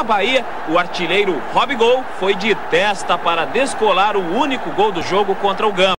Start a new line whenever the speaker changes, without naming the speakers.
na Bahia, o artilheiro Rob Gol foi de testa para descolar o único gol do jogo contra o Gama.